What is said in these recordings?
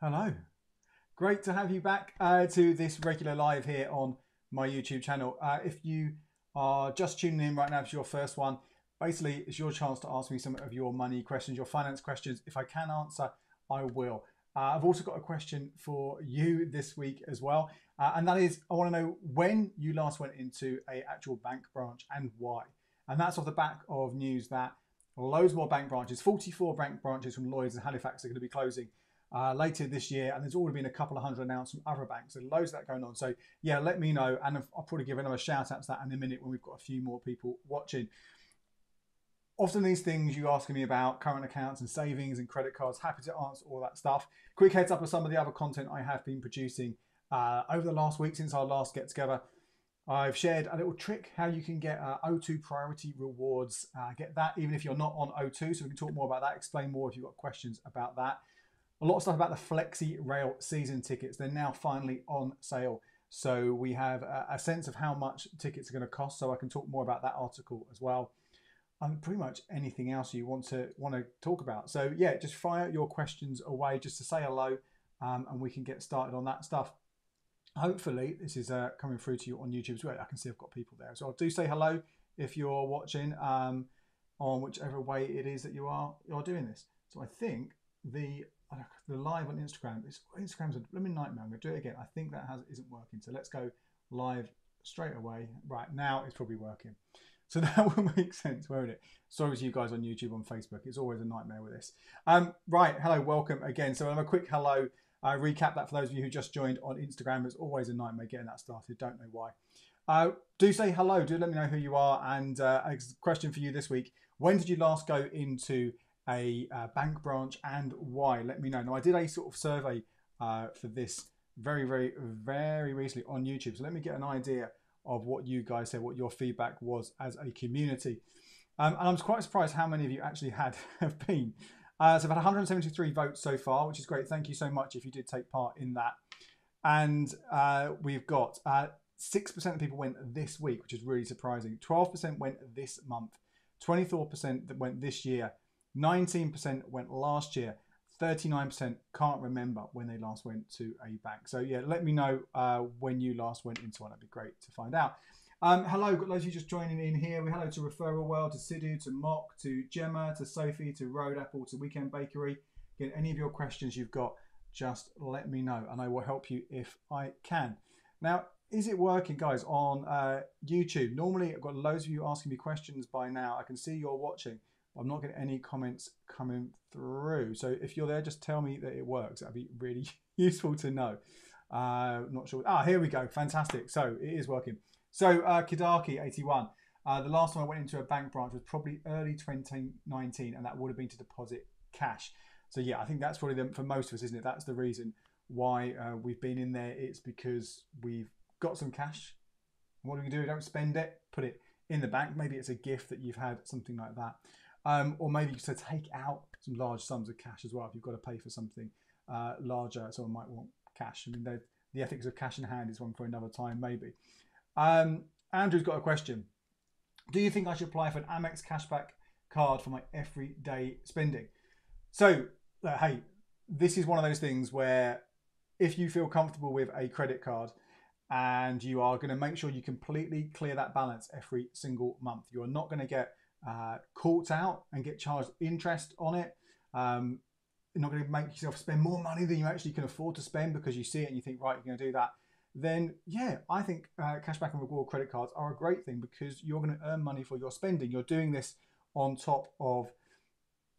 Hello. Great to have you back uh, to this regular live here on my YouTube channel. Uh, if you are just tuning in right now, it's your first one. Basically, it's your chance to ask me some of your money questions, your finance questions. If I can answer, I will. Uh, I've also got a question for you this week as well, uh, and that is I want to know when you last went into a actual bank branch and why. And that's off the back of news that loads more bank branches, 44 bank branches from Lloyds and Halifax are going to be closing uh, later this year, and there's already been a couple of hundred announced from other banks. So loads of that going on. So yeah, let me know, and I'll probably give another shout out to that in a minute when we've got a few more people watching. Often these things you're asking me about current accounts and savings and credit cards. Happy to answer all that stuff. Quick heads up of some of the other content I have been producing uh, over the last week since our last get together. I've shared a little trick how you can get uh, O2 priority rewards. Uh, get that even if you're not on O2. So we can talk more about that. Explain more if you've got questions about that. A lot of stuff about the Flexi Rail season tickets. They're now finally on sale. So we have a, sense of how much tickets are going to cost. So I can talk more about that article as well. And pretty much anything else you want to want to talk about. So yeah, just fire your questions away just to say hello, um, and we can get started on that stuff. Hopefully, this is uh, coming through to you on YouTube as well. I can see I've got people there. So I'll do say hello if you're watching um, on whichever way it is that you are you're doing this. So I think the the live on Instagram is Instagram's a blooming nightmare. I'm to do it again. I think that has isn't working. So let's go live straight away. Right now, it's probably working. So that will make sense, won't it? Sorry to you guys on YouTube, on Facebook. It's always a nightmare with this. Um, right, hello, welcome again. So I'm a quick hello. I recap that for those of you who just joined on Instagram. It's always a nightmare getting that started. Don't know why. Uh, do say hello. Do let me know who you are. And uh, a question for you this week: When did you last go into a uh, bank branch and why? Let me know. Now, I did a sort of survey uh, for this very, very, very recently on YouTube. So let me get an idea of what you guys said, what your feedback was as a community. Um, and I'm quite surprised how many of you actually had have been. Uh, so I've had 173 votes so far, which is great. Thank you so much if you did take part in that. And uh, we've got 6% uh, of people went this week, which is really surprising. 12% went this month. 24% that went this year. 19% went last year. 39% can't remember when they last went to a bank. So yeah, let me know uh, when you last went into one. That'd be great to find out. Um, hello, got loads of you just joining in here. We hello to Referral World, to Sidhu, to Mock, to Gemma, to Sophie, to Road Apple, to Weekend Bakery. Again, any of your questions you've got, just let me know, and I will help you if I can. Now, is it working, guys, on uh, YouTube? Normally, I've got loads of you asking me questions by now. I can see you're watching. I'm not getting any comments coming through. So if you're there, just tell me that it works. That'd be really useful to know. Uh, not sure. Ah, here we go. Fantastic. So it is working. So uh, Kidaki81. Uh, the last time I went into a bank branch was probably early 2019, and that would have been to deposit cash. So yeah, I think that's probably the, for most of us, isn't it? That's the reason why uh, we've been in there. It's because we've got some cash. What do we do? We don't spend it. Put it in the bank. Maybe it's a gift that you've had, something like that um, or maybe to take out some large sums of cash as well if you've got to pay for something uh, larger. Someone might want cash. I mean, the ethics of cash in hand is one for another time, maybe. Um, Andrew's got a question. Do you think I should apply for an Amex cashback card for my everyday spending? So, uh, hey, this is one of those things where if you feel comfortable with a credit card and you are going to make sure you completely clear that balance every single month, you are not going to get uh, caught out and get charged interest on it. Um, you're not going to make yourself spend more money than you actually can afford to spend because you see it and you think, right, you're going to do that. Then, yeah, I think uh, cashback and reward credit cards are a great thing because you're going to earn money for your spending. You're doing this on top of,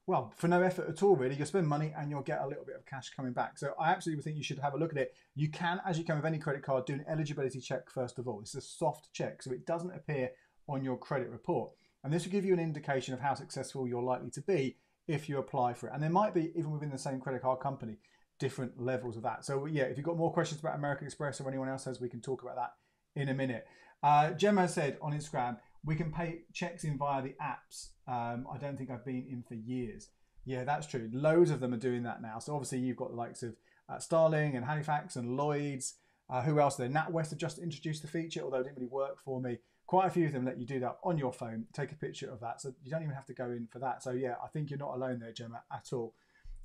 well, for no effort at all, really. You'll spend money and you'll get a little bit of cash coming back. So, I absolutely think you should have a look at it. You can, as you can with any credit card, do an eligibility check first of all. It's a soft check, so it doesn't appear on your credit report. And this will give you an indication of how successful you're likely to be if you apply for it. And there might be, even within the same credit card company, different levels of that. So yeah, if you've got more questions about American Express or anyone else has, we can talk about that in a minute. Uh, Gemma said on Instagram, we can pay checks in via the apps. Um, I don't think I've been in for years. Yeah, that's true. Loads of them are doing that now. So obviously you've got the likes of uh, Starling and Halifax and Lloyds. Uh, who else there? NatWest have just introduced the feature, although it didn't really work for me quite a few of them let you do that on your phone take a picture of that so you don't even have to go in for that so yeah i think you're not alone there gemma at all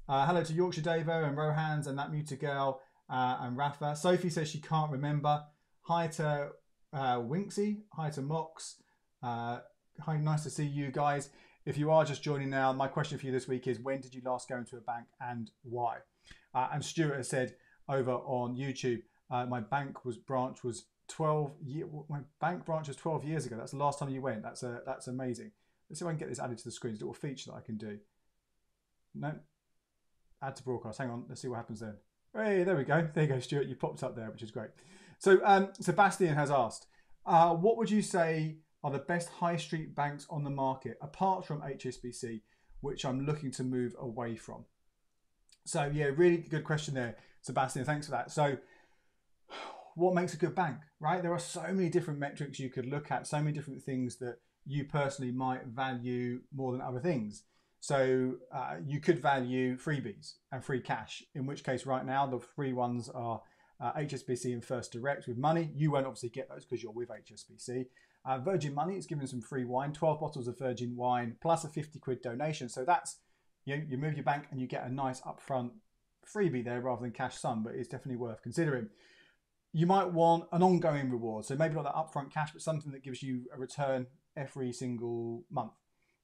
Uh, hello to Yorkshire Davo and Rohans and that muted girl uh, and Rafa. Sophie says she can't remember. Hi to uh, Winksy. Hi to Mox. Uh, hi, nice to see you guys. If you are just joining now, my question for you this week is when did you last go into a bank and why? Uh, and Stuart has said over on YouTube, uh, my bank was branch was 12 year, bank branch was 12 years ago. That's the last time you went. That's a, that's amazing. Let's see if I can get this added to the screen. It's a little feature that I can do. No, add to broadcast. Hang on, let's see what happens then. Hey, there we go. There you go, Stuart. You popped up there, which is great. So um, Sebastian has asked, uh, what would you say are the best high street banks on the market apart from HSBC, which I'm looking to move away from? So yeah, really good question there, Sebastian. Thanks for that. So what makes a good bank, right? There are so many different metrics you could look at, so many different things that you personally might value more than other things. So uh, you could value freebies and free cash, in which case right now the free ones are uh, HSBC and First Direct with money. You won't obviously get those because you're with HSBC. Uh, Virgin Money is giving some free wine, 12 bottles of Virgin wine plus a 50 quid donation. So that's, you, you move your bank and you get a nice upfront freebie there rather than cash sum, but it's definitely worth considering. You might want an ongoing reward. So maybe not that upfront cash, but something that gives you a return every single month.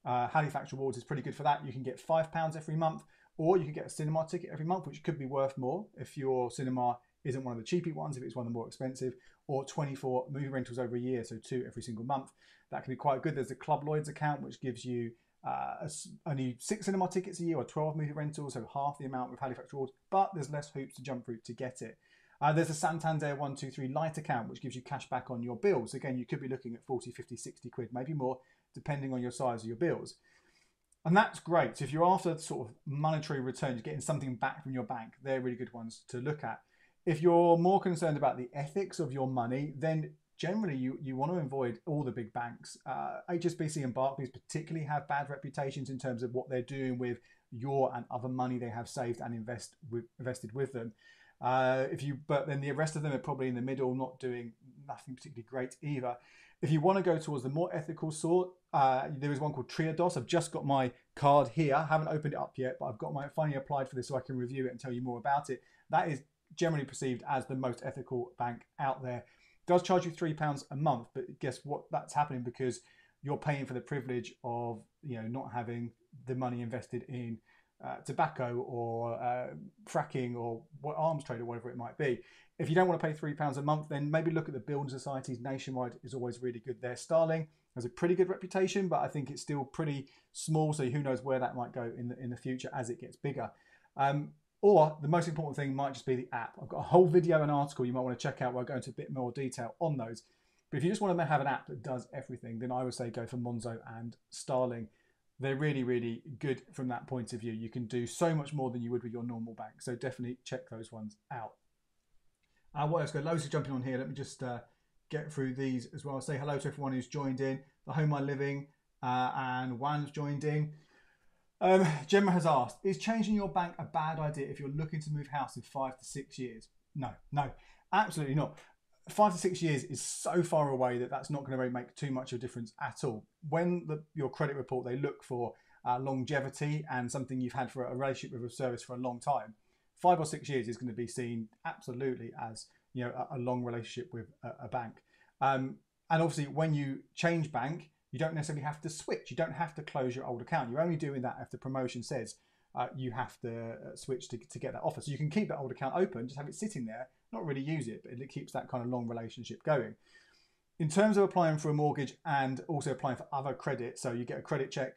Uh, Halifax Rewards is pretty good for that. You can get £5 every month, or you can get a cinema ticket every month, which could be worth more if your cinema isn't one of the cheapy ones, if it's one of the more expensive, or 24 movie rentals over a year, so two every single month. That can be quite good. There's the Club Lloyds account, which gives you uh, only six cinema tickets a year or 12 movie rentals, so half the amount with Halifax Rewards, but there's less hoops to jump through to get it. Uh, there's a Santander 123 Lite account, which gives you cash back on your bills. Again, you could be looking at 40, 50, 60 quid, maybe more, depending on your size of your bills. And that's great. So if you're after sort of monetary returns, getting something back from your bank, they're really good ones to look at. If you're more concerned about the ethics of your money, then generally you, you want to avoid all the big banks. Uh, HSBC and Barclays particularly have bad reputations in terms of what they're doing with your and other money they have saved and invest with, invested with them. Uh, if you, but then the rest of them are probably in the middle, not doing nothing particularly great either. If you want to go towards the more ethical sort, uh, there is one called Triodos. I've just got my card here. I haven't opened it up yet, but I've got my finally applied for this so I can review it and tell you more about it. That is generally perceived as the most ethical bank out there. It does charge you three pounds a month, but guess what? That's happening because you're paying for the privilege of you know not having the money invested in uh, tobacco or uh, fracking or what arms trade or whatever it might be. If you don't want to pay three pounds a month, then maybe look at the building societies. Nationwide is always really good there. Starling has a pretty good reputation, but I think it's still pretty small. So who knows where that might go in the in the future as it gets bigger. Um, or the most important thing might just be the app. I've got a whole video and article you might want to check out where I go into a bit more detail on those. But if you just want to have an app that does everything, then I would say go for Monzo and Starling they're really, really good from that point of view. You can do so much more than you would with your normal bank. So definitely check those ones out. Uh, what else? Got loads of jumping on here. Let me just uh, get through these as well. Say hello to everyone who's joined in. The home I living uh, and Juan's joined in. Um, Gemma has asked: Is changing your bank a bad idea if you're looking to move house in five to six years? No, no, absolutely not five to six years is so far away that that's not going to really make too much of a difference at all. When the, your credit report, they look for uh, longevity and something you've had for a relationship with a service for a long time. Five or six years is going to be seen absolutely as you know a, a long relationship with a, a bank. Um, and obviously, when you change bank, you don't necessarily have to switch. You don't have to close your old account. You're only doing that if the promotion says uh, you have to uh, switch to, to get that offer. So you can keep that old account open, just have it sitting there not really use it, but it keeps that kind of long relationship going. In terms of applying for a mortgage and also applying for other credit, so you get a credit check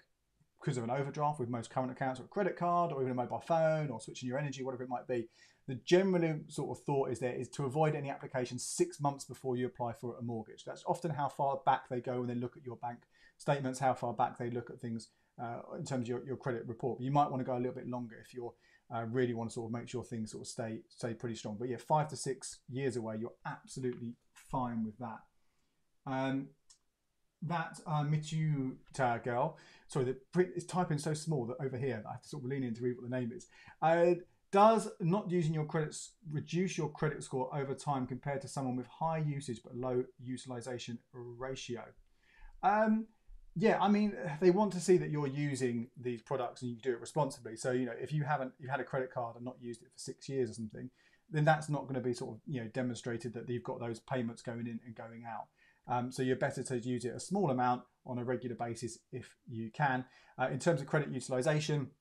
because of an overdraft with most current accounts or a credit card or even a mobile phone or switching your energy, whatever it might be. The general sort of thought is there is to avoid any applications six months before you apply for a mortgage. That's often how far back they go when they look at your bank statements, how far back they look at things uh, in terms of your, your credit report. But you might want to go a little bit longer if you're uh, really want to sort of make sure things sort of stay stay pretty strong. But yeah, five to six years away, you're absolutely fine with that. Um, that uh, girl, sorry, the is typing so small that over here I have to sort of lean in to read what the name is. Uh, does not using your credits reduce your credit score over time compared to someone with high usage but low utilization ratio? Um, yeah, I mean, they want to see that you're using these products and you do it responsibly. So, you know, if you haven't, you've had a credit card and not used it for six years or something, then that's not going to be sort of, you know, demonstrated that you've got those payments going in and going out. Um, so you're better to use it a small amount on a regular basis if you can. Uh, in terms of credit utilization,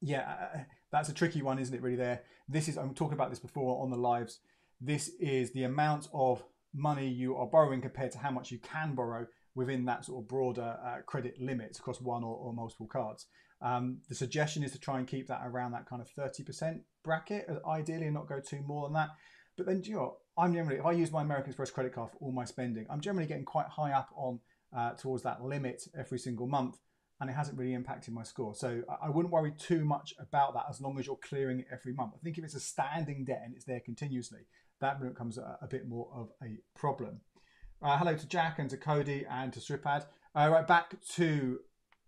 yeah, uh, that's a tricky one, isn't it? Really, there. This is I'm talking about this before on the lives. This is the amount of money you are borrowing compared to how much you can borrow within that sort of broader uh, credit limits across one or, or multiple cards. Um, the suggestion is to try and keep that around that kind of 30% bracket, uh, ideally, and not go too more than that. But then, you know, I'm generally, if I use my American Express credit card for all my spending, I'm generally getting quite high up on uh, towards that limit every single month, and it hasn't really impacted my score. So I wouldn't worry too much about that as long as you're clearing it every month. I think if it's a standing debt and it's there continuously, that becomes a, a bit more of a problem. Uh, hello to Jack and to Cody and to Stripad. Uh, right, back to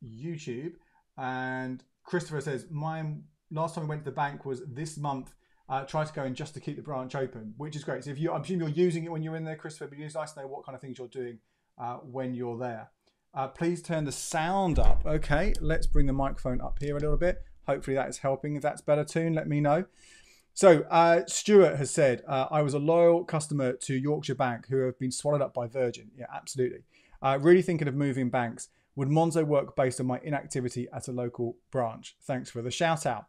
YouTube. And Christopher says, my last time we went to the bank was this month. Uh, try to go in just to keep the branch open, which is great. So if you, I presume you're using it when you're in there, Christopher, but it's nice to know what kind of things you're doing uh, when you're there. Uh, please turn the sound up. Okay, let's bring the microphone up here a little bit. Hopefully that is helping. If that's better tune, let me know. So uh, Stuart has said, uh, I was a loyal customer to Yorkshire Bank who have been swallowed up by Virgin. Yeah, absolutely. Uh, really thinking of moving banks. Would Monzo work based on my inactivity at a local branch? Thanks for the shout out.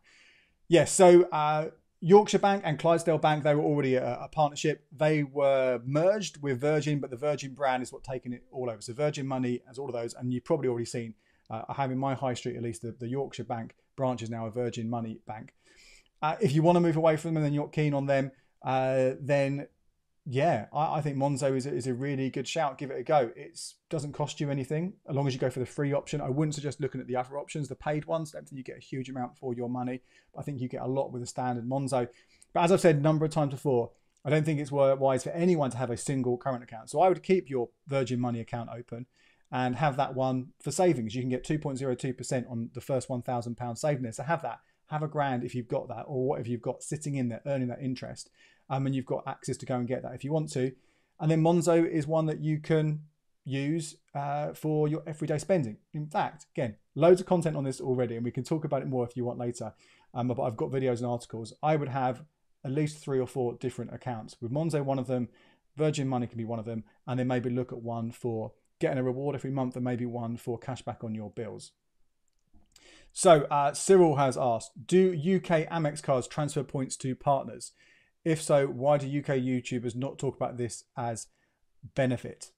Yes, so uh, Yorkshire Bank and Clydesdale Bank, they were already a, a, partnership. They were merged with Virgin, but the Virgin brand is what taking it all over. So Virgin Money has all of those, and you've probably already seen, uh, I have in my high street at least, the, the Yorkshire Bank branch is now a Virgin Money bank. Uh, if you want to move away from them and then you're keen on them, uh, then yeah, I, I, think Monzo is a, is a really good shout. Give it a go. It doesn't cost you anything as long as you go for the free option. I wouldn't suggest looking at the other options, the paid ones. I don't think you get a huge amount for your money. I think you get a lot with the standard Monzo. But as I've said a number of times before, I don't think it's wise for anyone to have a single current account. So I would keep your Virgin Money account open and have that one for savings. You can get 2.02% on the first £1,000 saving there. So have that have a grand if you've got that, or what if you've got sitting in there earning that interest, um, and you've got access to go and get that if you want to. And then Monzo is one that you can use uh, for your everyday spending. In fact, again, loads of content on this already, and we can talk about it more if you want later. Um, but I've got videos and articles. I would have at least three or four different accounts. With Monzo, one of them, Virgin Money can be one of them, and then maybe look at one for getting a reward every month, and maybe one for cashback on your bills. So uh, Cyril has asked, do UK Amex cards transfer points to partners? If so, why do UK YouTubers not talk about this as benefit?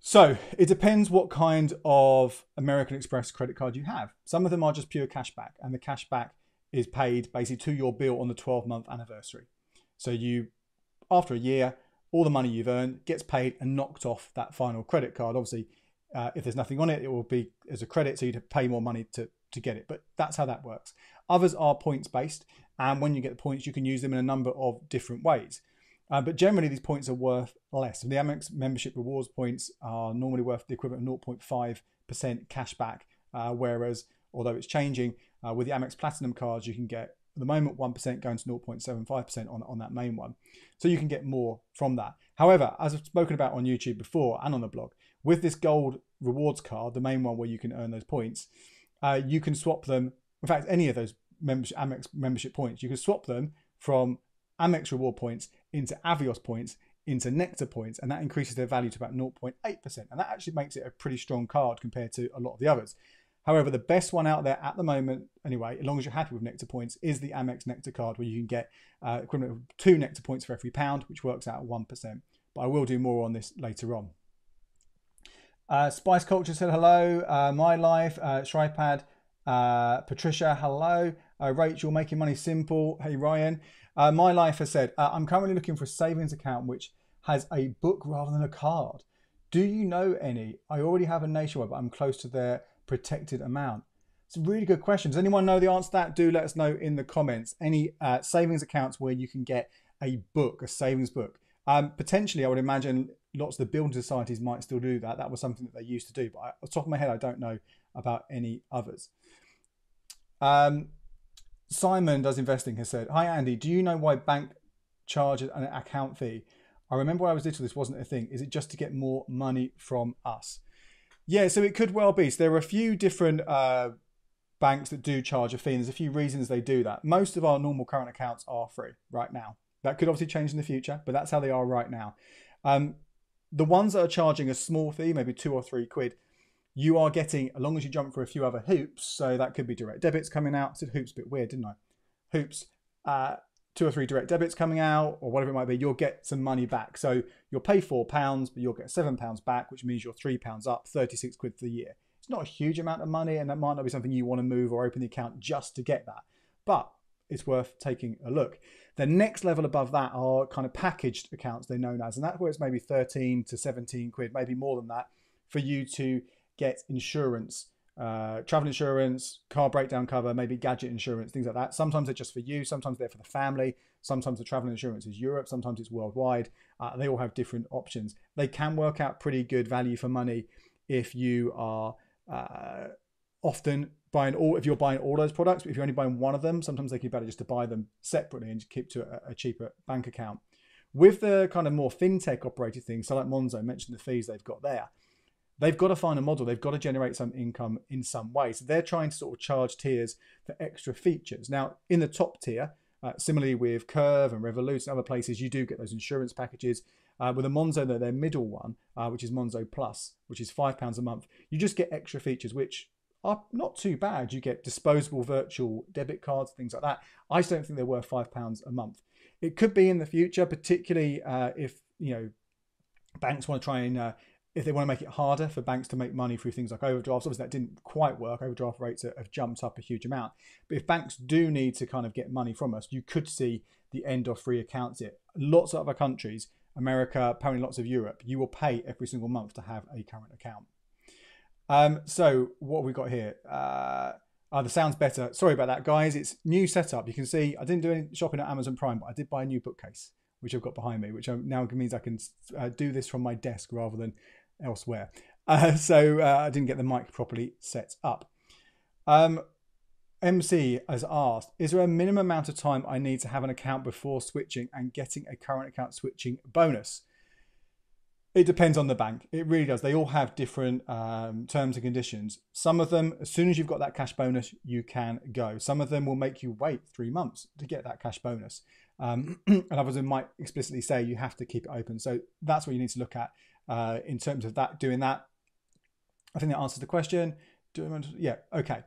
So it depends what kind of American Express credit card you have. Some of them are just pure cashback, and the cashback is paid basically to your bill on the 12 month anniversary. So you, after a year, all the money you've earned gets paid and knocked off that final credit card. Obviously, uh, if there's nothing on it, it will be as a credit, so you'd pay more money to, to get it. But that's how that works. Others are points based, and when you get the points, you can use them in a number of different ways. Uh, but generally, these points are worth less. The Amex membership rewards points are normally worth the equivalent of 0.5% cash back, uh, whereas, although it's changing, uh, with the Amex Platinum cards, you can get at the moment 1% going to 0.75% on, on that main one. So you can get more from that. However, as I've spoken about on YouTube before and on the blog, with this gold rewards card, the main one where you can earn those points, uh, you can swap them. In fact, any of those membership, Amex membership points, you can swap them from Amex reward points into Avios points into Nectar points, and that increases their value to about 0.8%. And that actually makes it a pretty strong card compared to a lot of the others. However, the best one out there at the moment, anyway, as long as you're happy with Nectar points, is the Amex Nectar card, where you can get uh, equivalent of two Nectar points for every pound, which works out at 1%. But I will do more on this later on. Uh, Spice Culture said hello. Uh, My Life, uh, Shripad, uh, Patricia, hello. Uh, Rachel, making money simple. Hey, Ryan. Uh, My Life has said, I'm currently looking for a savings account which has a book rather than a card. Do you know any? I already have a nationwide, but I'm close to their protected amount. It's a really good question. Does anyone know the answer to that? Do let us know in the comments. Any uh, savings accounts where you can get a book, a savings book. Um, potentially, I would imagine lots of the building societies might still do that. That was something that they used to do, but I, off the top of my head, I don't know about any others. Um, Simon does investing has said, "Hi Andy, do you know why bank charges an account fee? I remember when I was little, this wasn't a thing. Is it just to get more money from us?" Yeah, so it could well be. So there are a few different uh, banks that do charge a fee, and there's a few reasons they do that. Most of our normal current accounts are free right now. That could obviously change in the future, but that's how they are right now. Um, the ones that are charging a small fee, maybe two or three quid, you are getting, as long as you jump for a few other hoops, so that could be direct debits coming out. I said hoops a bit weird, didn't I? Hoops, uh, two or three direct debits coming out, or whatever it might be, you'll get some money back. So you'll pay four pounds, but you'll get seven pounds back, which means you're three pounds up, 36 quid for the year. It's not a huge amount of money, and that might not be something you want to move or open the account just to get that. But it's worth taking a look. The next level above that are kind of packaged accounts, they're known as, and that's where it's maybe 13 to 17 quid, maybe more than that, for you to get insurance, uh, travel insurance, car breakdown cover, maybe gadget insurance, things like that. Sometimes they're just for you, sometimes they're for the family, sometimes the travel insurance is Europe, sometimes it's worldwide. Uh, they all have different options. They can work out pretty good value for money if you are uh, often buying all if you're buying all those products but if you're only buying one of them sometimes they can be better just to buy them separately and keep to a, a cheaper bank account with the kind of more fintech operated things so like monzo mentioned the fees they've got there they've got to find a model they've got to generate some income in some way so they're trying to sort of charge tiers for extra features now in the top tier uh, similarly with curve and revolut and other places you do get those insurance packages uh, with a Monzo, though, their middle one, uh, which is Monzo Plus, which is £5 a month, you just get extra features, which are not too bad. You get disposable virtual debit cards, things like that. I just don't think they're worth five pounds a month. It could be in the future, particularly uh, if you know banks want to try and uh, if they want to make it harder for banks to make money through things like overdrafts. Obviously, that didn't quite work. Overdraft rates have jumped up a huge amount. But if banks do need to kind of get money from us, you could see the end of free accounts. It lots of other countries, America, apparently lots of Europe, you will pay every single month to have a current account. Um, so what we got here? Uh, oh, the sound's better. Sorry about that, guys. It's new setup. You can see I didn't do any shopping at Amazon Prime, but I did buy a new bookcase, which I've got behind me, which now means I can uh, do this from my desk rather than elsewhere. Uh, so uh, I didn't get the mic properly set up. Um, MC has asked, is there a minimum amount of time I need to have an account before switching and getting a current account switching bonus? It depends on the bank. It really does. They all have different um, terms and conditions. Some of them, as soon as you've got that cash bonus, you can go. Some of them will make you wait three months to get that cash bonus. Um, and others might explicitly say you have to keep it open. So that's what you need to look at uh, in terms of that. Doing that, I think that answers the question. Yeah, okay.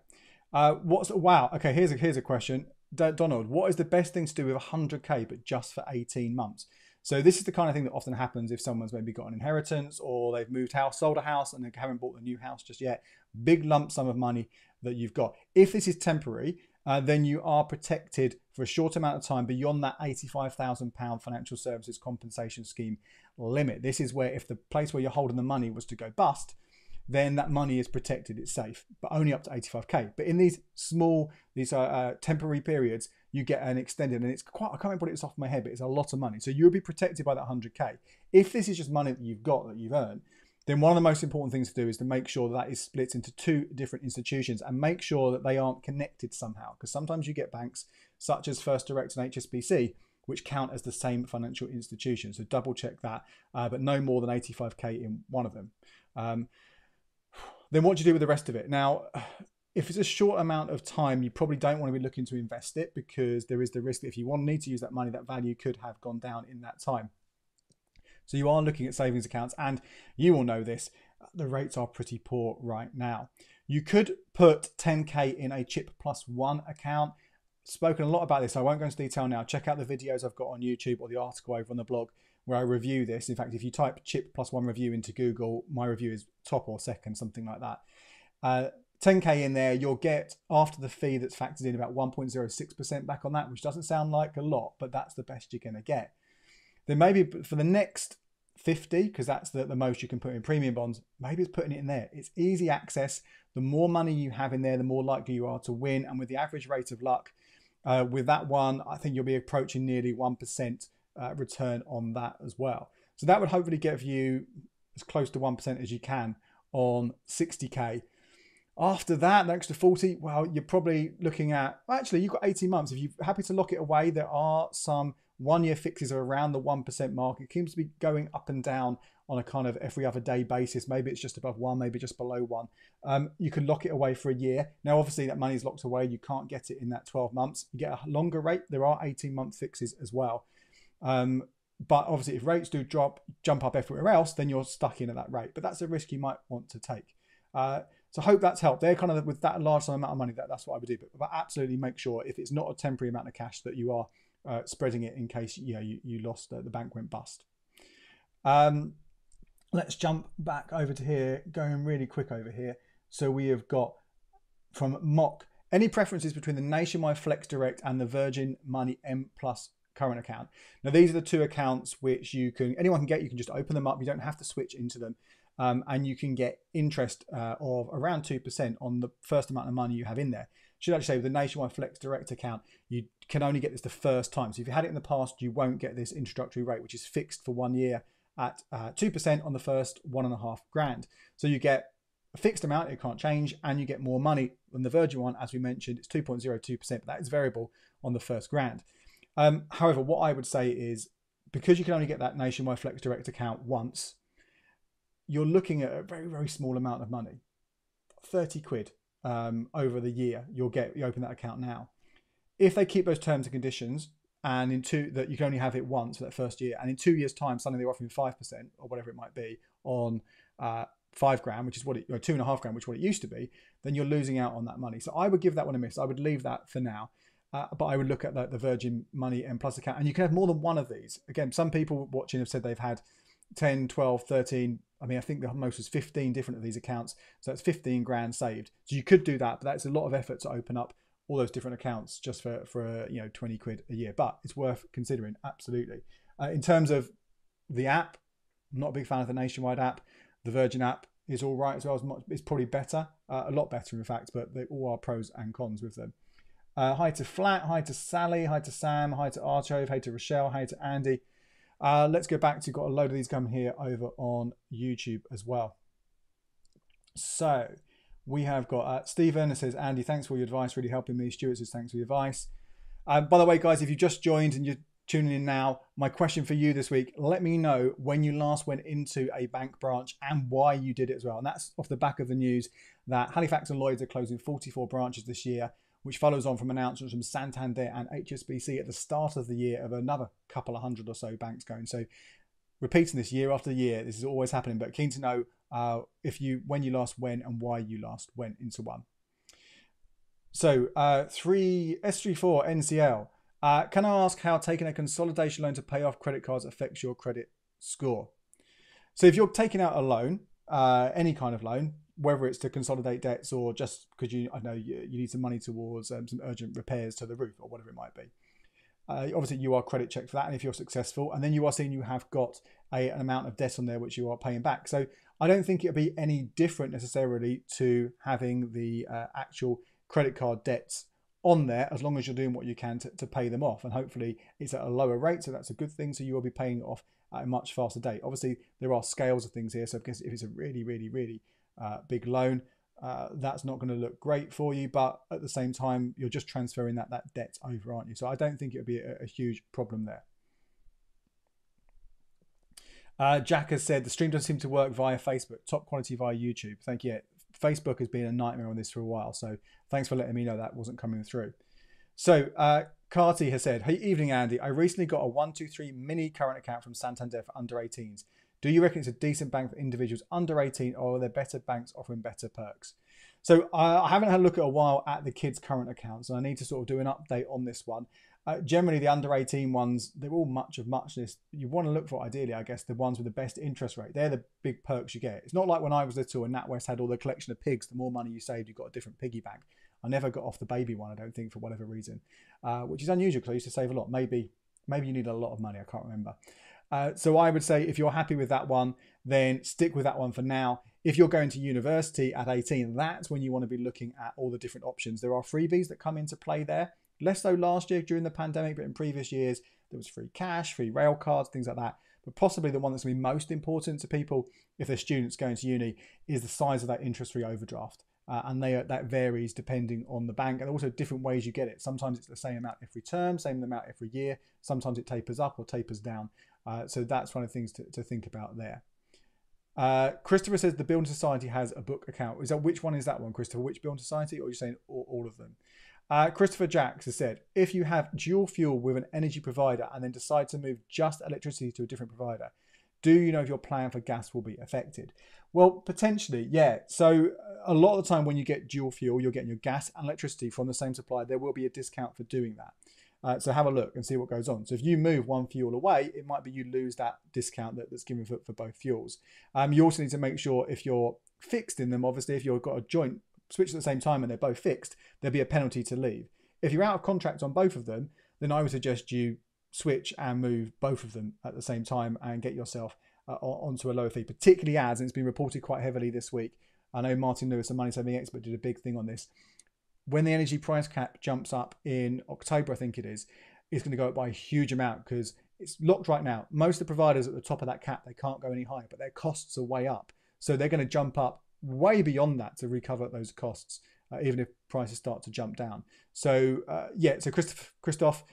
Uh, what's wow? Okay, here's a here's a question. Donald, what is the best thing to do with 100k but just for 18 months? So this is the kind of thing that often happens if someone's maybe got an inheritance or they've moved house, sold a house, and they haven't bought the new house just yet. Big lump sum of money that you've got. If this is temporary, uh, then you are protected for a short amount of time beyond that £85,000 financial services compensation scheme limit. This is where if the place where you're holding the money was to go bust, then that money is protected, it's safe, but only up to 85k. But in these small, these uh, uh, temporary periods, you get an extended, and it's quite, I can't remember what it's off my head, but it's a lot of money. So you'll be protected by that 100k. If this is just money that you've got, that you've earned, then one of the most important things to do is to make sure that, that is split into two different institutions and make sure that they aren't connected somehow. Because sometimes you get banks such as First Direct and HSBC which count as the same financial institution. So double check that, uh, but no more than 85k in one of them. Um, then what do you do with the rest of it? Now, if it's a short amount of time, you probably don't want to be looking to invest it because there is the risk that if you want need to use that money, that value could have gone down in that time. So you are looking at savings accounts, and you will know this. The rates are pretty poor right now. You could put 10k in a chip plus one account. Spoken a lot about this. I won't go into detail now. Check out the videos I've got on YouTube or the article over on the blog where I review this. In fact, if you type chip plus one review into Google, my review is top or second, something like that. Uh, 10k in there, you'll get after the fee that's factored in about 1.06% back on that, which doesn't sound like a lot, but that's the best you're going to get. Then maybe for the next 50, because that's the, the most you can put in premium bonds, maybe it's putting it in there. It's easy access. The more money you have in there, the more likely you are to win. And with the average rate of luck, uh, with that one, I think you'll be approaching nearly 1% uh, return on that as well. So that would hopefully give you as close to 1% as you can on 60k. After that, the extra 40, well, you're probably looking at, actually, you've got 18 months. If you're happy to lock it away, there are some one year fixes are around the 1% mark. It seems to be going up and down on a kind of every other day basis. Maybe it's just above one, maybe just below one. Um, you can lock it away for a year. Now, obviously, that money is locked away. You can't get it in that 12 months. You get a longer rate. There are 18 month fixes as well. Um, but obviously, if rates do drop, jump up everywhere else, then you're stuck in at that rate. But that's a risk you might want to take. Uh, so hope that's helped. They're kind of with that large amount of money. That that's what I would do. But, but absolutely make sure if it's not a temporary amount of cash that you are uh, spreading it in case you know you, you lost uh, the bank went bust. Um, let's jump back over to here, going really quick over here. So we have got from Mock any preferences between the Nationwide Flex Direct and the Virgin Money M Plus current account. Now these are the two accounts which you can anyone can get. You can just open them up. You don't have to switch into them, um, and you can get interest uh, of around two percent on the first amount of money you have in there. Should actually say with the Nationwide Flex Direct account, you can only get this the first time. So if you had it in the past, you won't get this introductory rate, which is fixed for one year at uh, two uh, percent on the first one and a half grand. So you get a fixed amount, it can't change, and you get more money than the Virgin one. As we mentioned, it's 2.02%, but that is variable on the first grand. Um, however, what I would say is because you can only get that Nationwide Flex Direct account once, you're looking at a very, very small amount of money 30 quid um, over the year. You'll get, you open that account now. If they keep those terms and conditions, and in two that you can only have it once for that first year, and in two years' time, suddenly they're offering five percent or whatever it might be on uh, five grand, which is what it, or two and a half grand, which is what it used to be, then you're losing out on that money. So I would give that one a miss. I would leave that for now. Uh, but I would look at the, the Virgin Money M Plus account, and you can have more than one of these. Again, some people watching have said they've had 10, 12, 13. I mean, I think the most was 15 different of these accounts. So that's 15 grand saved. So you could do that, but that's a lot of effort to open up all those different accounts just for, for you know, 20 quid a year. But it's worth considering, absolutely. Uh, in terms of the app, I'm not a big fan of the Nationwide app. The Virgin app is all right as well. As much, it's probably better, uh, a lot better in fact, but they all are pros and cons with them. Uh, hi to Flat, hi to Sally, hi to Sam, hi to Archove, hi to Rochelle, hi to Andy. Uh, let's go back to got a load of these coming here over on YouTube as well. So we have got uh, Stephen says, Andy, thanks for your advice, really helping me. Stuart says, thanks for your advice. Um, by the way, guys, if you've just joined and you're tuning in now, my question for you this week, let me know when you last went into a bank branch and why you did it as well. And that's off the back of the news that Halifax and Lloyds are closing 44 branches this year which follows on from announcements from Santander and HSBC at the start of the year of another couple of hundred or so banks going. So repeating this year after year, this is always happening. But keen to know uh, if you when you last went and why you last went into one. So uh, three S34 NCL. Uh, can I ask how taking a consolidation loan to pay off credit cards affects your credit score? So if you're taking out a loan, uh, any kind of loan, whether it's to consolidate debts or just because you I know you, you need some money towards um, some urgent repairs to the roof or whatever it might be. Uh, obviously, you are credit checked for that, and if you're successful, and then you are seeing you have got a, an amount of debt on there which you are paying back. So I don't think it'll be any different necessarily to having the uh, actual credit card debts on there as long as you're doing what you can to, to pay them off and hopefully it's at a lower rate so that's a good thing so you will be paying off at a much faster date obviously there are scales of things here so if it's a really really really uh, big loan. Uh, that's not going to look great for you, but at the same time, you're just transferring that that debt over, aren't you? So I don't think it would be a, a huge problem there. Uh, Jack has said the stream doesn't seem to work via Facebook. Top quality via YouTube. Thank you. Facebook has been a nightmare on this for a while, so thanks for letting me know that wasn't coming through. So uh, Carty has said, "Hey, evening, Andy. I recently got a one two three mini current account from Santander for under 18s. Do you reckon it's a decent bank for individuals under 18 or are there better banks offering better perks? So I haven't had a look at a while at the kids' current accounts and I need to sort of do an update on this one. Uh, generally, the under 18 ones, they're all much of muchness. You want to look for, ideally, I guess, the ones with the best interest rate. They're the big perks you get. It's not like when I was little and NatWest had all the collection of pigs. The more money you saved, you got a different piggy bank. I never got off the baby one, I don't think, for whatever reason, uh, which is unusual because I used to save a lot. Maybe, maybe you need a lot of money. I can't remember. Uh, so I would say if you're happy with that one, then stick with that one for now. If you're going to university at 18, that's when you want to be looking at all the different options. There are freebies that come into play there. Less so last year during the pandemic, but in previous years, there was free cash, free rail cards, things like that. But possibly the one that's going to be most important to people if they're students going to uni is the size of that interest free overdraft. Uh, and they that varies depending on the bank and also different ways you get it. Sometimes it's the same amount every term, same amount every year. Sometimes it tapers up or tapers down. Uh, so that's one of the things to, to think about there. Uh, Christopher says the Building Society has a book account. Is that which one is that one, Christopher? Which Building Society, or are you saying all, all of them? Uh, Christopher Jacks has said if you have dual fuel with an energy provider and then decide to move just electricity to a different provider, do you know if your plan for gas will be affected? Well, potentially, yeah. So a lot of the time when you get dual fuel, you're getting your gas and electricity from the same supplier. There will be a discount for doing that. Uh, so have a look and see what goes on. So if you move one fuel away, it might be you lose that discount that, that's given for, for both fuels. Um, you also need to make sure if you're fixed in them, obviously, if you've got a joint switch at the same time and they're both fixed, there'll be a penalty to leave. If you're out of contract on both of them, then I would suggest you switch and move both of them at the same time and get yourself uh, onto a lower fee, particularly as, and it's been reported quite heavily this week. I know Martin Lewis, a money saving expert, did a big thing on this. When the energy price cap jumps up in October, I think it is, it's going to go up by a huge amount because it's locked right now. Most of the providers at the top of that cap, they can't go any higher, but their costs are way up. So they're going to jump up way beyond that to recover those costs, uh, even if prices start to jump down. So uh, yeah, so Christoph, Christoph,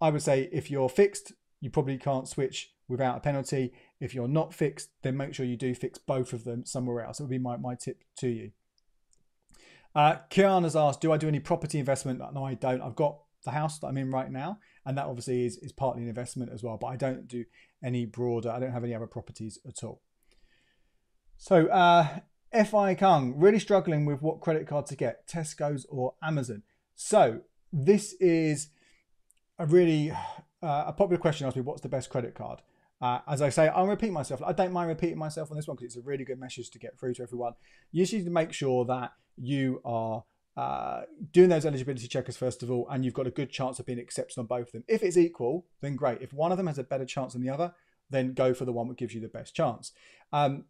I would say if you're fixed, you probably can't switch without a penalty. If you're not fixed, then make sure you do fix both of them somewhere else. It would be my, my tip to you. Uh, Kian has asked, do I do any property investment? No, I don't. I've got the house that I'm in right now, and that obviously is, is partly an investment as well, but I don't do any broader, I don't have any other properties at all. So, uh, FI Kung, really struggling with what credit card to get, Tesco's or Amazon. So, this is a really uh, a popular question asked me, what's the best credit card? Uh, as I say, I'll repeat myself. I don't mind repeating myself on this one because it's a really good message to get through to everyone. You just need to make sure that you are uh, doing those eligibility checkers first of all, and you've got a good chance of being accepted on both of them. If it's equal, then great. If one of them has a better chance than the other, then go for the one that gives you the best chance. Um,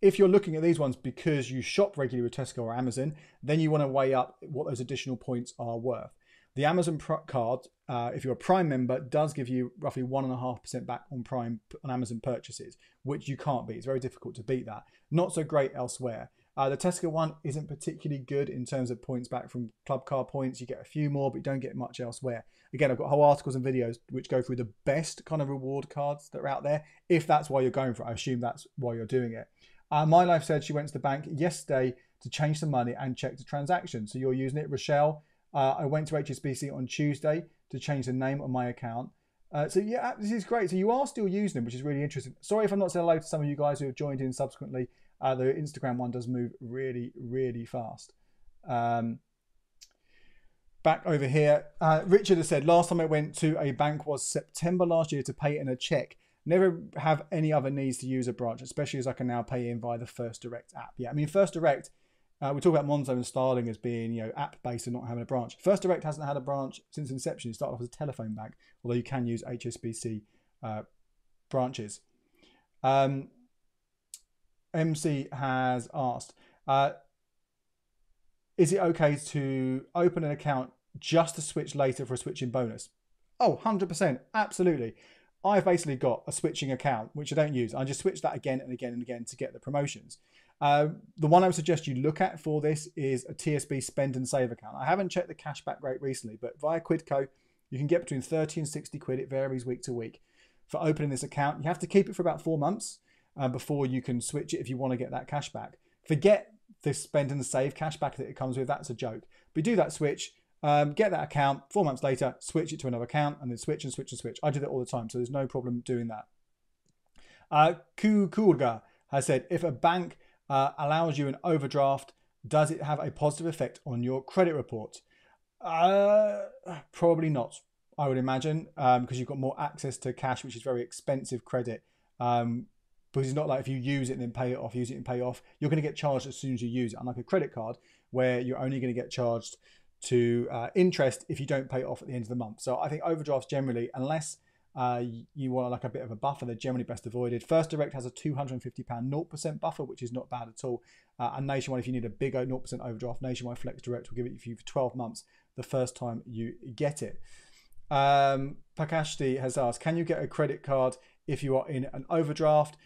if you're looking at these ones because you shop regularly with Tesco or Amazon, then you want to weigh up what those additional points are worth. The Amazon card, uh, if you're a Prime member, does give you roughly one and a half percent back on Prime on Amazon purchases, which you can't beat. It's very difficult to beat that. Not so great elsewhere. Uh, the Tesco one isn't particularly good in terms of points back from club card points. You get a few more, but you don't get much elsewhere. Again, I've got whole articles and videos which go through the best kind of reward cards that are out there. If that's why you're going for it, I assume that's why you're doing it. Uh, my life said she went to the bank yesterday to change some money and check the transaction. So you're using it, Rochelle. Uh, I went to HSBC on Tuesday to change the name on my account. Uh, so yeah, this is great. So you are still using them, which is really interesting. Sorry if I'm not saying hello to some of you guys who have joined in subsequently. Uh, the Instagram one does move really, really fast. Um, back over here, uh, Richard has said last time I went to a bank was September last year to pay in a check. Never have any other needs to use a branch, especially as I can now pay in via the First Direct app. Yeah, I mean First Direct uh, we talk about Monzo and Starling as being you know app based and not having a branch. First Direct hasn't had a branch since inception. It started off as a telephone bank, although you can use HSBC uh, branches. Um, MC has asked, uh, is it okay to open an account just to switch later for a switching bonus? Oh, 100%. Absolutely. I've basically got a switching account, which I don't use. I just switch that again and again and again to get the promotions. Uh, the one I would suggest you look at for this is a TSB spend and save account. I haven't checked the cashback rate recently, but via Quidco, you can get between 30 and 60 quid. It varies week to week. For opening this account, you have to keep it for about four months uh, before you can switch it if you want to get that cashback. Forget the spend and save cashback that it comes with. That's a joke. But do that switch, um, get that account, four months later, switch it to another account, and then switch and switch and switch. I do that all the time, so there's no problem doing that. Uh, Kukurga has said, if a bank uh, allows you an overdraft. Does it have a positive effect on your credit report? Uh, probably not, I would imagine, because um, you've got more access to cash, which is very expensive credit. Um, because it's not like if you use it and then pay it off, use it and pay off, you're going to get charged as soon as you use it. Unlike a credit card, where you're only going to get charged to uh, interest if you don't pay it off at the end of the month. So I think overdrafts generally, unless uh, you want like a bit of a buffer, they're generally best avoided. First Direct has a £250 0% buffer, which is not bad at all. Uh, and Nationwide, if you need a big 0% overdraft, Nationwide Flex Direct will give it to you for 12 months the first time you get it. Um, Pakashti has asked, can you get a credit card if you are in an overdraft?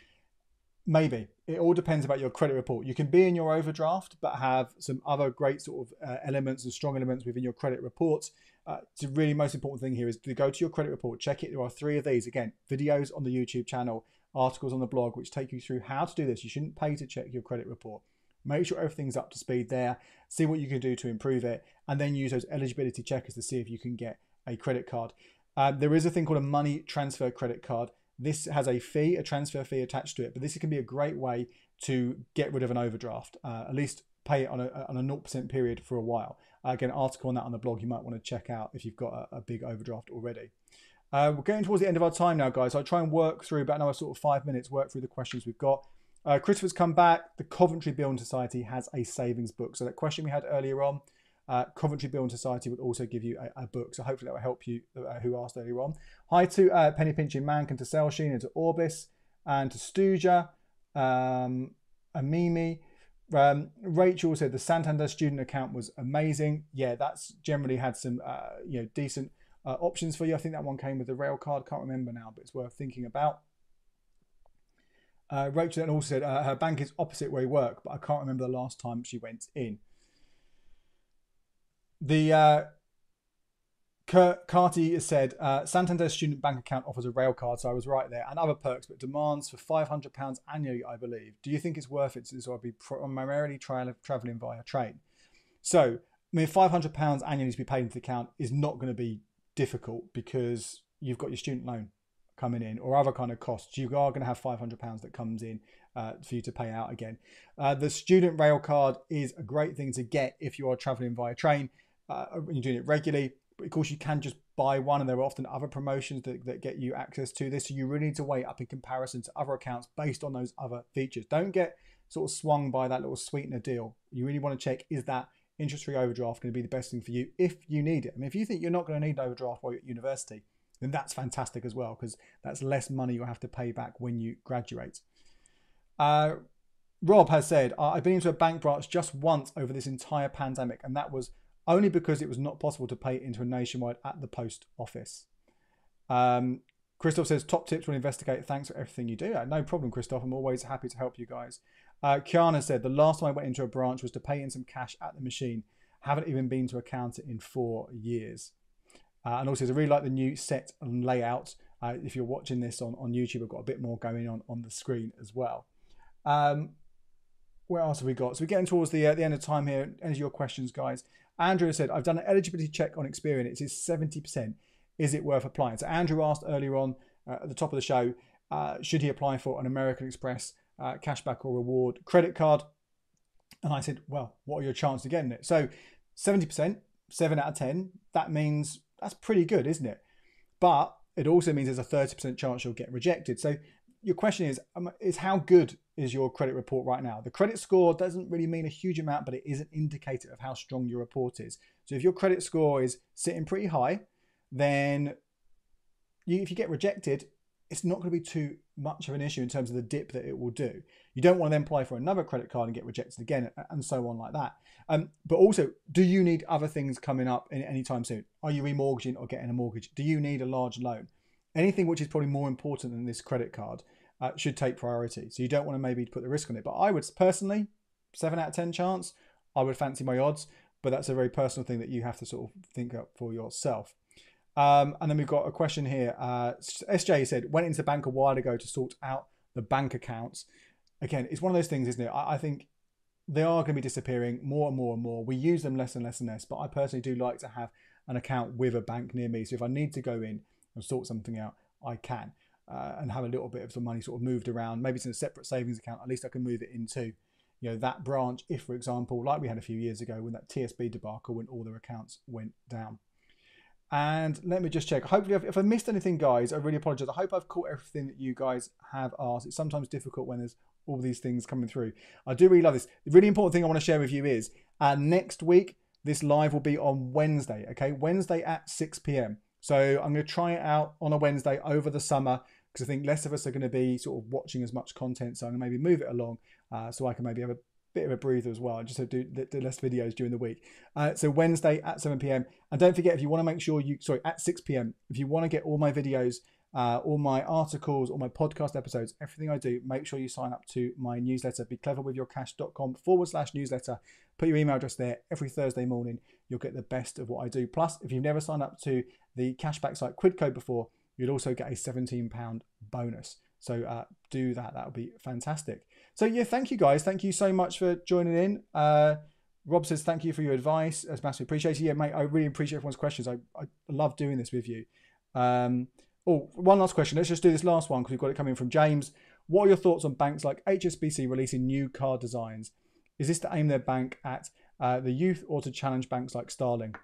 Maybe. It all depends about your credit report. You can be in your overdraft, but have some other great sort of uh, elements and strong elements within your credit report uh, the really most important thing here is to go to your credit report, check it. There are three of these. Again, videos on the YouTube channel. articles on the blog which take you through how to do this. You shouldn't pay to check your credit report. Make sure everything's up to speed there. See what you can do to improve it, and then use those eligibility checkers to see if you can get a credit card. Um, there is a thing called a money transfer credit card. This has a fee, a transfer fee attached to it, but this can be a great way to get rid of an overdraft. Uh, at least pay it on a on a 0% period for a while. Again, article on that on the blog you might want to check out if you've got a, a big overdraft already. Uh, we're getting towards the end of our time now, guys. I'll try and work through about another sort of five minutes, work through the questions we've got. Uh, Christopher's come back. The Coventry Building Society has a savings book. So that question we had earlier on, uh, Coventry Building Society would also give you a, a book. So hopefully that will help you uh, who asked earlier on. Hi to uh, Penny Pinching Mank and to Selsheen and to Orbis and to Stuja, um, and Mimi. Um, Rachel said the Santander student account was amazing. Yeah, that's generally had some uh, you know decent uh, options for you. I think that one came with the rail card. Can't remember now, but it's worth thinking about. Uh, Rachel then also said uh, her bank is opposite where we work, but I can't remember the last time she went in. The uh, Carty has said uh, Santander student bank account offers a rail card, so I was right there, and other perks, but demands for £500 annually, I believe. Do you think it's worth it So I'll be primarily tra- travelling via train? So, I mean, £500 annually to be paid into the account is not going to be difficult because you've got your student loan coming in or other kind of costs. You are going to have £500 that comes in uh, for you to pay out again. Uh, the student rail card is a great thing to get if you are traveling via train uh, you're doing it regularly. Of course, you can just buy one, and there are often other promotions that, that get you access to this. So you really need to weigh up in comparison to other accounts based on those other features. Don't get sort of swung by that little sweetener deal. You really want to check is that interest free overdraft going to be the best thing for you if you need it. I mean, if you think you're not going to need an overdraft while you're at university, then that's fantastic as well because that's less money you'll have to pay back when you graduate. Uh, Rob has said, I've been into a bank branch just once over this entire pandemic, and that was only because it was not possible to pay it into a nationwide at the post office. Um, Christoph says, top tips when investigate. Thanks for everything you do. Uh, no problem, Christoph. I'm always happy to help you guys. Uh, Kiana said, the last time I went into a branch was to pay in some cash at the machine. Haven't even been to a counter in four years. Uh, and also, I really like the new set and layout. Uh, if you're watching this on, on YouTube, I've got a bit more going on on the screen as well. Um, where else have we got? So we're getting towards the, uh, the end of time here. End of your questions, guys. Andrew said, I've done an eligibility check on Experian. It is 70%. Is it worth applying? So Andrew asked earlier on uh, at the top of the show, uh, should he apply for an American Express uh, cashback or reward credit card? And I said, well, what are your chances of getting it? So 70%, 7 out of 10, that means that's pretty good, isn't it? But it also means there's a 30% chance you'll get rejected. So your question is, um, is how good is your credit report right now? The credit score doesn't really mean a huge amount, but it is an indicator of how strong your report is. So if your credit score is sitting pretty high, then you, if you get rejected, it's not going to be too much of an issue in terms of the dip that it will do. You don't want to then apply for another credit card and get rejected again, and so on like that. Um, but also, do you need other things coming up in any time soon? Are you remortgaging or getting a mortgage? Do you need a large loan? Anything which is probably more important than this credit card uh, should take priority. So you don't want to maybe put the risk on it. But I would personally, seven out of ten chance, I would fancy my odds. But that's a very personal thing that you have to sort of think up for yourself. Um, and then we've got a question here. Uh, SJ said, went into the bank a while ago to sort out the bank accounts. Again, it's one of those things, isn't it? I, I think they are going to be disappearing more and more and more. We use them less and less and less, but I personally do like to have an account with a bank near me. So if I need to go in and sort something out, I can uh, and have a little bit of the money sort of moved around. Maybe it's in a separate savings account. At least I can move it into you know that branch if for example like we had a few years ago when that tsb debacle when all their accounts went down and let me just check. Hopefully, if I missed anything, guys, I really apologize. I hope I've caught everything that you guys have asked. It's sometimes difficult when there's all these things coming through. I do really love this. The really important thing I want to share with you is uh, next week, this live will be on Wednesday, okay? Wednesday at 6 p.m. So I'm going to try it out on a Wednesday over the summer because I think less of us are going to be sort of watching as much content. So I'm going to maybe move it along uh, so I can maybe have a bit of a breather as well, just to do, do less videos during the week. Uh, so Wednesday at 7 p.m. And don't forget, if you want to make sure you, sorry, at 6 p.m., if you want to get all my videos, uh, all my articles, all my podcast episodes, everything I do, make sure you sign up to my newsletter, becleverwithyourcash.com forward slash newsletter. Put your email address there every Thursday morning. You'll get the best of what I do. Plus, if you've never signed up to the cashback site Quidco before, you'd also get a £17 bonus. So uh, do that. That would be fantastic. So yeah, thank you guys. Thank you so much for joining in. Uh, Rob says thank you for your advice. That's massively appreciated. Yeah, mate, I really appreciate everyone's questions. I, I love doing this with you. Um, oh, one last question. Let's just do this last one because we've got it coming from James. What are your thoughts on banks like HSBC releasing new card designs? Is this to aim their bank at uh, the youth or to challenge banks like Starling?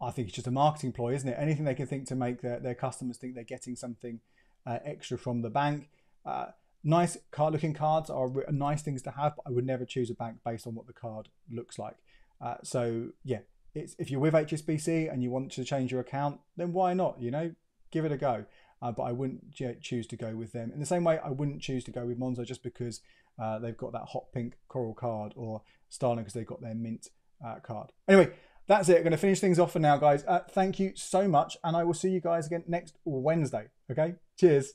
I think it's just a marketing ploy, isn't it? Anything they can think to make their, their customers think they're getting something uh, extra from the bank. Uh, nice card looking cards are nice things to have, but I would never choose a bank based on what the card looks like. Uh, so yeah, it's if you're with HSBC and you want to change your account, then why not? You know, give it a go. Uh, but I wouldn't choose to go with them. In the same way, I wouldn't choose to go with Monzo just because uh, they've got that hot pink coral card or Starling because they've got their mint uh, card. Anyway, that's it. I'm going to finish things off for now, guys. Uh, thank you so much, and I will see you guys again next Wednesday. Okay, cheers.